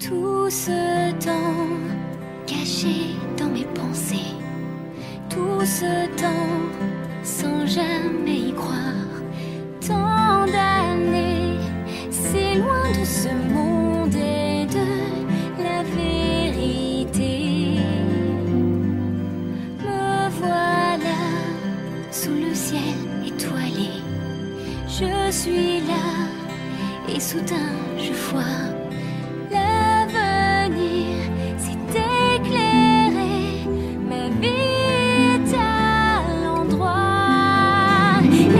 Tout ce temps caché dans mes pensées, tout ce temps sans jamais y croire, tant d'années, c'est loin de ce monde et de la vérité. Me voilà sous le ciel étoilé, je suis là et soudain je vois yeah.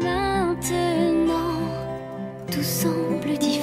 Maintenant, tout semble différent.